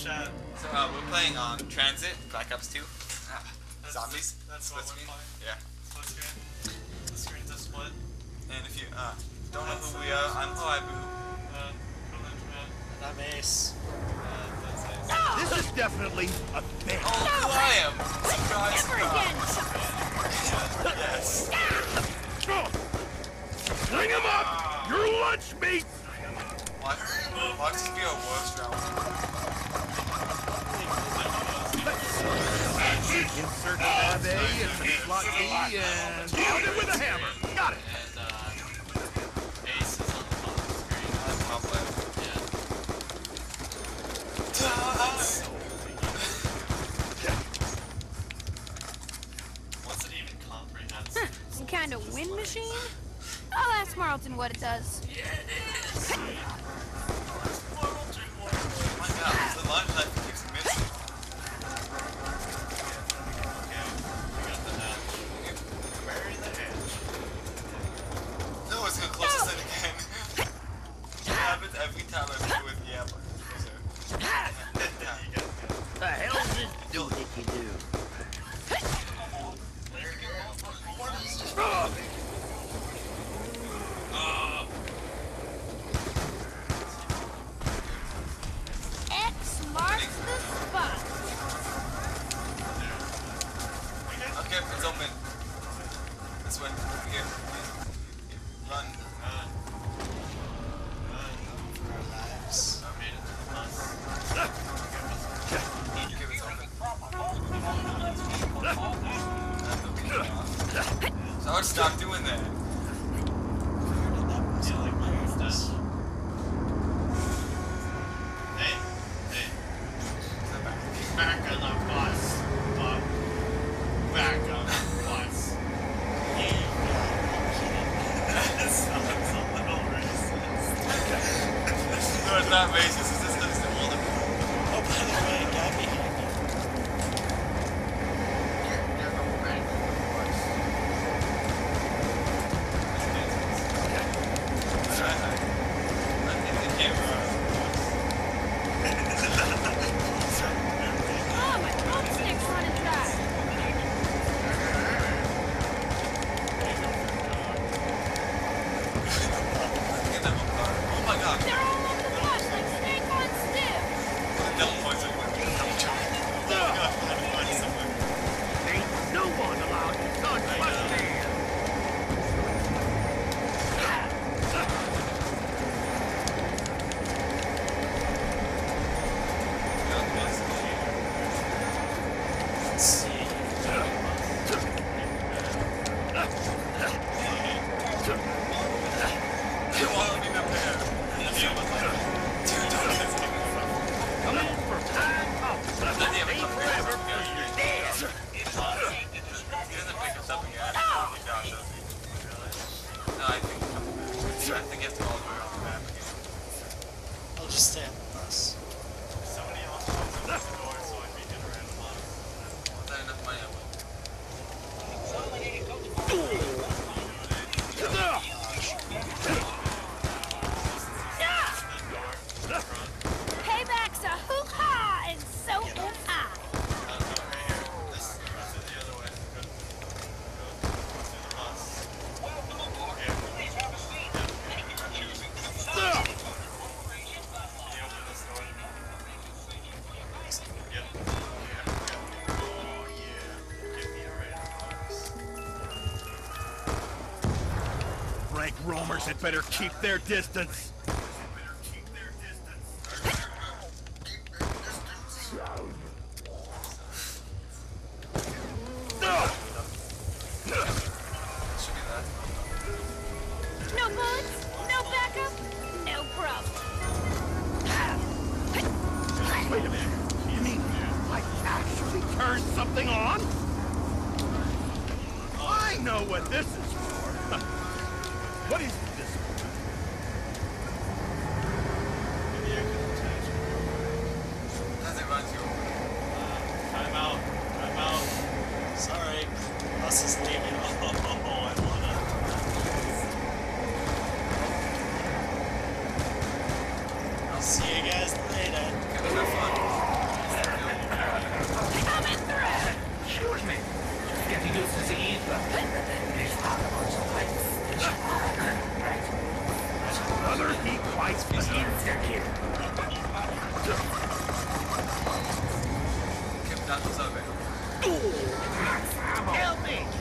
chat. So uh, we're playing on Transit, Black Ops 2. Ah, That's, Zombies. That's what Split we're screen. playing. Yeah. Split screen. The screens are split. And if you uh, don't know who we are, I'm Hoibu. Uh, privilege, man. And I'm Ace. Uh, that's it. This is definitely a thing. Oh, who I am! Surprise, Never again! Yes. Bring him up! Your lunch meat! Watch, watch this be our worst Insert tab A into slot B and pound it with a hammer. Got it. And, uh, Ace is on the bottom screen. I'm top left. What's it even comprehend? Some kind of wind machine? I'll ask Marlton what it does. yeah, every time I play with yeah, but The hell is this doohickey do? X marks the spot. Okay, it's open. This way. Here. Run. Uh, I would stop doing that. Roamers had better keep their distance. Should. No bullets, no backup, no problem. Wait a minute. You mean I actually turned something on? I know what this is Dr. Zoe. Help me!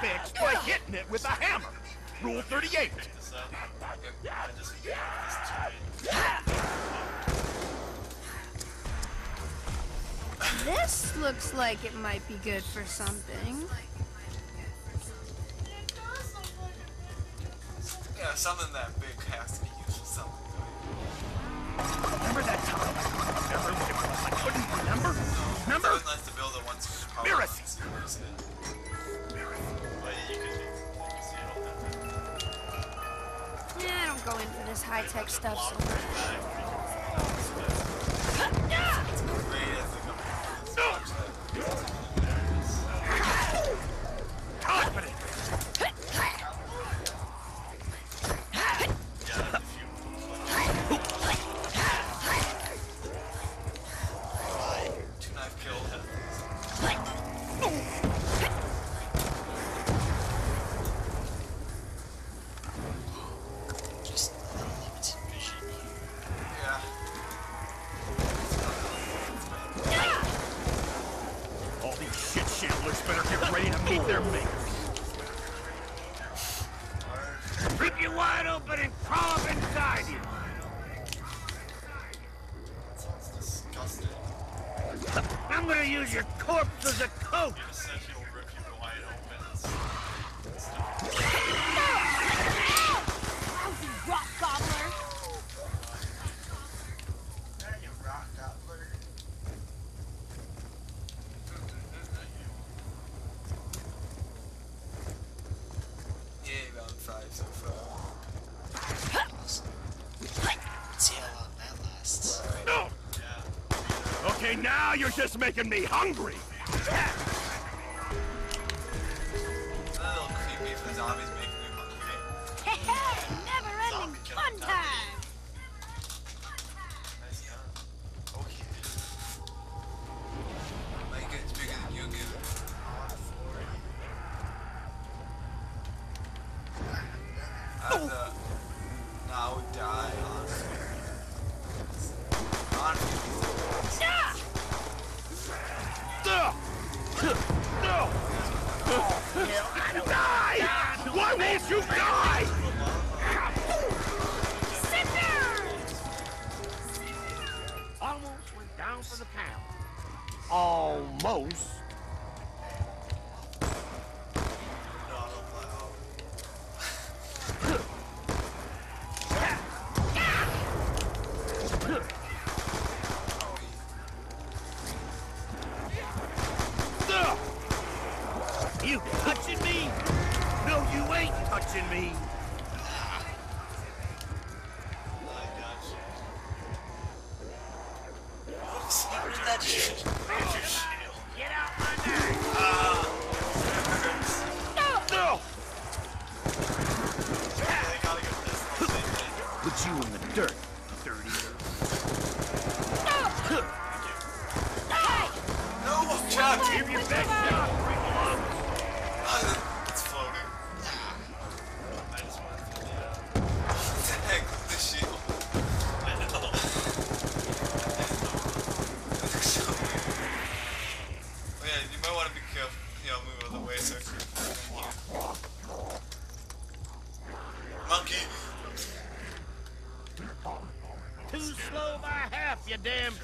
be fixed by hitting it with a hammer. Rule 38. This looks like it might be good for something. Yeah, something that big has to be used for something. Remember that time? Everyone was like high-tech stuff so much. ready to meet their fingers. Rip you wide open and crawl up inside you. I'm gonna use your corpse as a coat. you're just making me hungry! Yeah. No! Die! Why won't you die? Sit down! Almost went down for the count. Almost. Look! you in the dirt.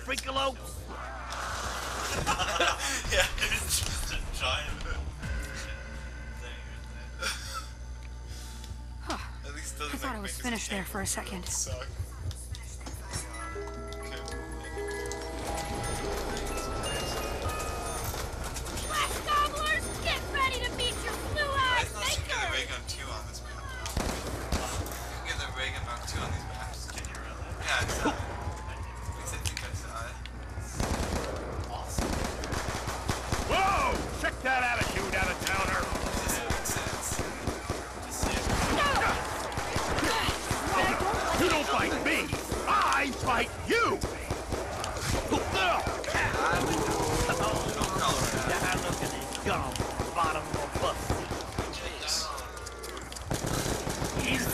Freakalopes! yeah, it's just a giant thing. Huh. At least I thought I was finished there for a second. fight you! Gum, bottom of bus. Jeez. He's